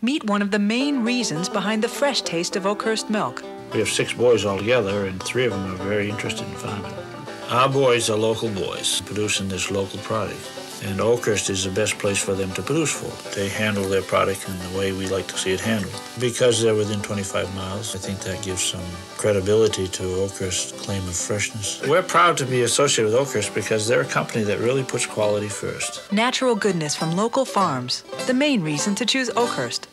Meet one of the main reasons behind the fresh taste of Oakhurst milk. We have six boys altogether, and three of them are very interested in farming. Our boys are local boys producing this local product, and Oakhurst is the best place for them to produce for. They handle their product in the way we like to see it handled. Because they're within 25 miles, I think that gives some credibility to Oakhurst's claim of freshness. We're proud to be associated with Oakhurst because they're a company that really puts quality first. Natural goodness from local farms, the main reason to choose Oakhurst.